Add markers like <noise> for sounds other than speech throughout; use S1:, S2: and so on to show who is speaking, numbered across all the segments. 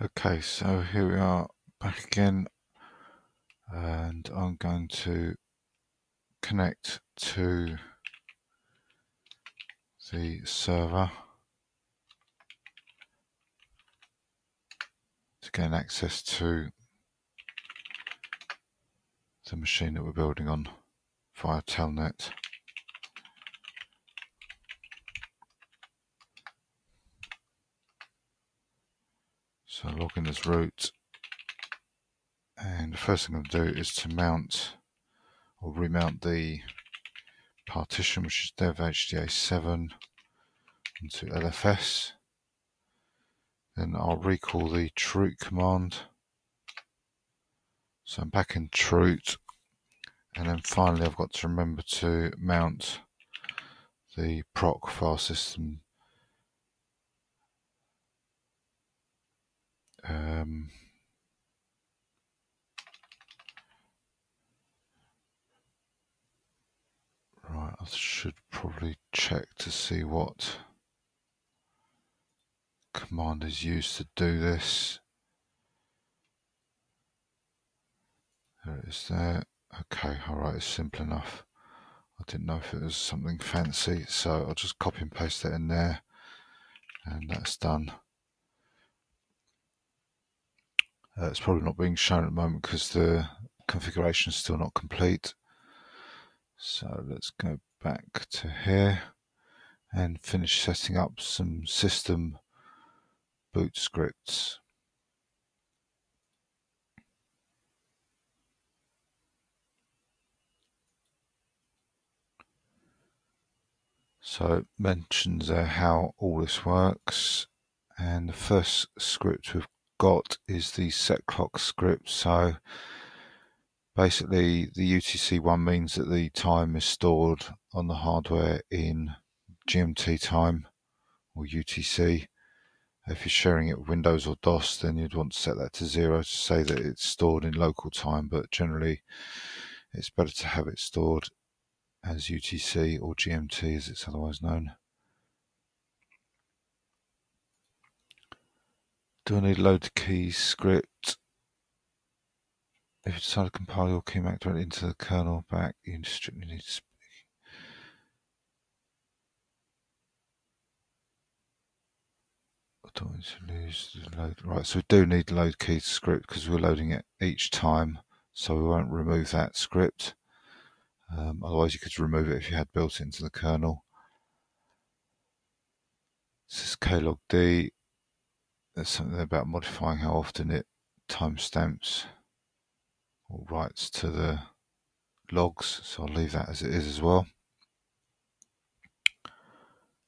S1: Okay, so here we are back again and I'm going to connect to the server to gain access to the machine that we're building on via Telnet. So log in as root. And the first thing I'm going to do is to mount or remount the partition, which is dev HDA7 into LFS. Then I'll recall the chroot command. So I'm back in chroot. And then finally I've got to remember to mount the proc file system Um, right, I should probably check to see what command is used to do this. There it is there. Okay, alright, it's simple enough. I didn't know if it was something fancy, so I'll just copy and paste it in there, and that's done. Uh, it's probably not being shown at the moment because the configuration is still not complete. So let's go back to here and finish setting up some system boot scripts. So it mentions uh, how all this works and the first script we've got is the set clock script. So basically the UTC one means that the time is stored on the hardware in GMT time or UTC. If you're sharing it with Windows or DOS, then you'd want to set that to zero to say that it's stored in local time, but generally it's better to have it stored as UTC or GMT as it's otherwise known. Do I need load key script? If you decide to compile your keymap directly into the kernel back, you strictly need to don't lose the load. Right, so we do need load key script because we're loading it each time, so we won't remove that script. Um, otherwise, you could remove it if you had built into the kernel. This is klogd there's something about modifying how often it timestamps or writes to the logs, so I'll leave that as it is as well.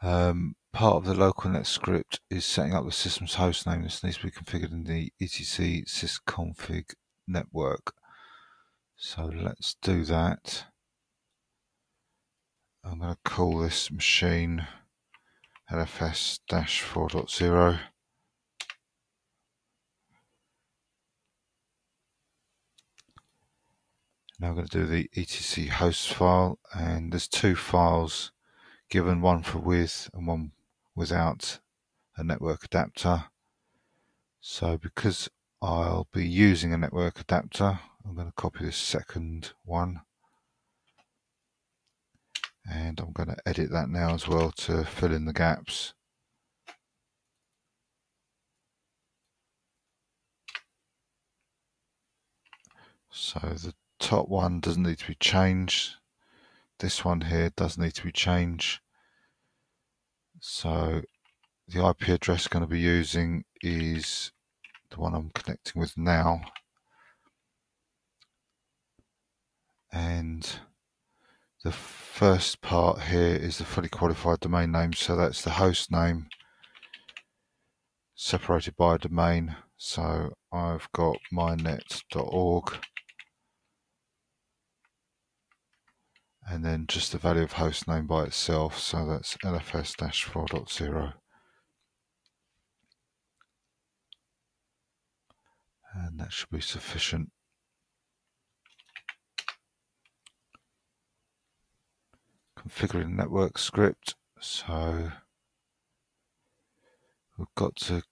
S1: Um, part of the localnet script is setting up the system's hostname. This needs to be configured in the etc sysconfig network. So let's do that. I'm going to call this machine LFS-4.0. Now I'm going to do the etc host file and there's two files given, one for with and one without a network adapter. So because I'll be using a network adapter, I'm going to copy this second one and I'm going to edit that now as well to fill in the gaps. So the top one doesn't need to be changed. This one here does need to be changed. So the IP address going to be using is the one I'm connecting with now. And the first part here is the fully qualified domain name. So that's the host name separated by a domain. So I've got mynet.org and then just the value of host name by itself. So that's LFS-4.0. And that should be sufficient. Configuring network script. So we've got to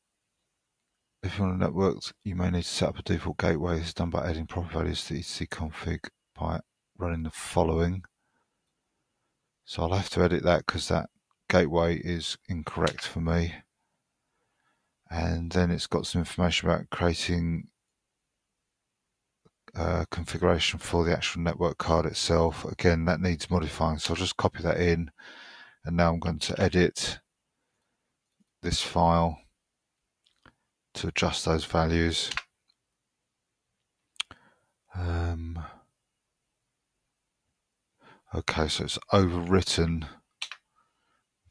S1: if you want to network, you may need to set up a default gateway. This is done by adding proper values to etc config by running the following. So I'll have to edit that because that gateway is incorrect for me. And then it's got some information about creating uh, configuration for the actual network card itself. Again, that needs modifying, so I'll just copy that in. And now I'm going to edit this file to adjust those values. Um, okay, so it's overwritten. In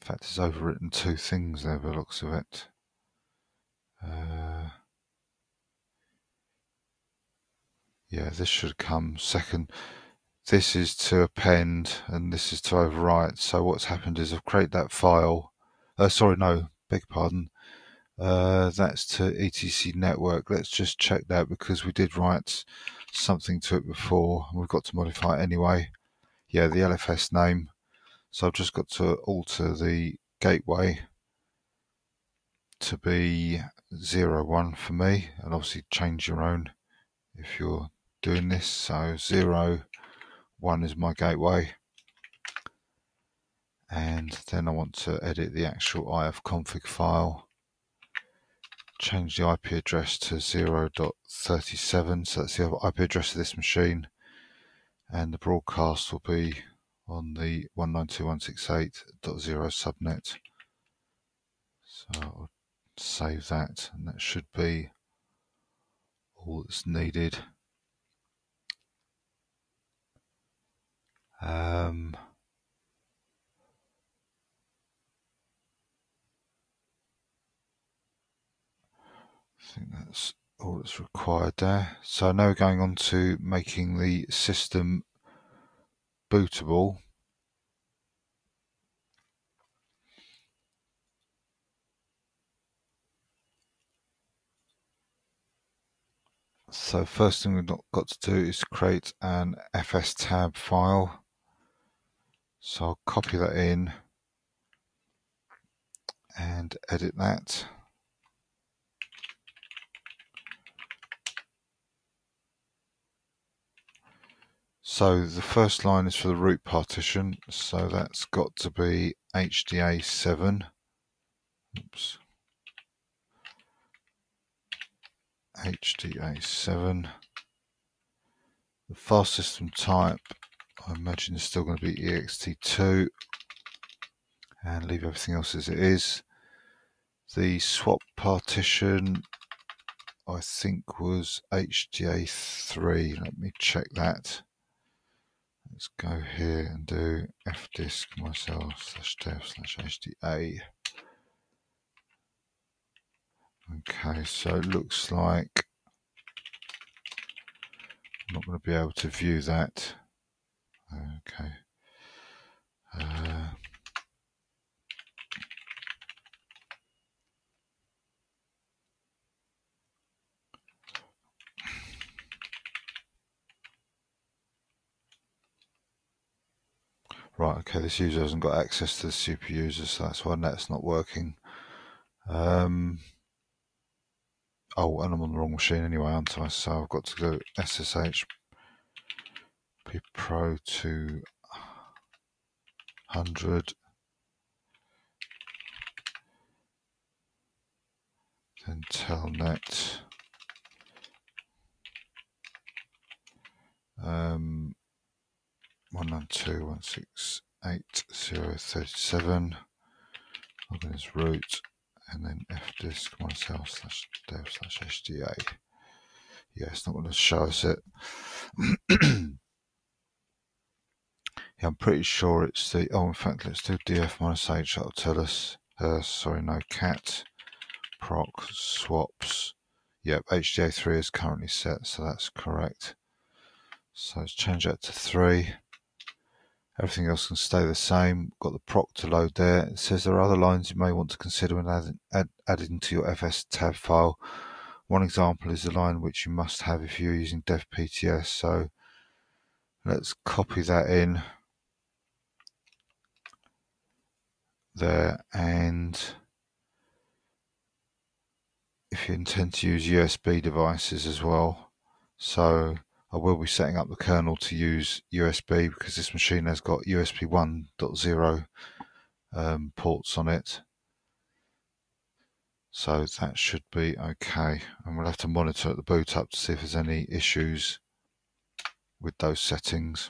S1: fact, it's overwritten two things there by the looks of it. Uh, yeah, this should come second. This is to append and this is to overwrite. So what's happened is I've created that file. Uh, sorry, no, beg pardon. Uh, that's to etc network. Let's just check that because we did write something to it before. And we've got to modify it anyway. Yeah, the LFS name. So I've just got to alter the gateway to be 01 for me and obviously change your own if you're doing this. So 01 is my gateway and then I want to edit the actual ifconfig file change the IP address to 0.37 so that's the IP address of this machine and the broadcast will be on the 192.168.0 subnet. So I'll save that and that should be all that's needed. Um, I think that's all that's required there. So now we're going on to making the system bootable. So first thing we've got to do is create an fstab file. So I'll copy that in and edit that. So the first line is for the root partition, so that's got to be HDA7. Oops. HDA7. The file system type, I imagine is still going to be ext2 and leave everything else as it is. The swap partition, I think was HDA3. Let me check that. Let's go here and do fdisk myself slash dev slash hda. Okay, so it looks like I'm not going to be able to view that. Okay. Uh, Right, okay, this user hasn't got access to the super user, so that's why that's not working. Um, oh, and I'm on the wrong machine anyway, aren't I? So I've got to go SSH Pro to 100. Then telnet. Um, one nine two one six eight zero thirty seven. Login as root and then fdisk myself slash dev slash hda. Yeah, it's not going to show us it. <clears throat> yeah, I'm pretty sure it's the. Oh, in fact, let's do df minus h. That'll tell us. Uh, sorry, no cat proc swaps. Yep, HDA3 is currently set, so that's correct. So let's change that to 3. Everything else can stay the same. Got the proc to load there. It says there are other lines you may want to consider when add, add, adding to your fstab file. One example is the line which you must have if you're using devpts. So let's copy that in there and if you intend to use USB devices as well. So I will be setting up the kernel to use USB because this machine has got USB 1.0 um, ports on it. So that should be okay. And we'll have to monitor at the boot up to see if there's any issues with those settings.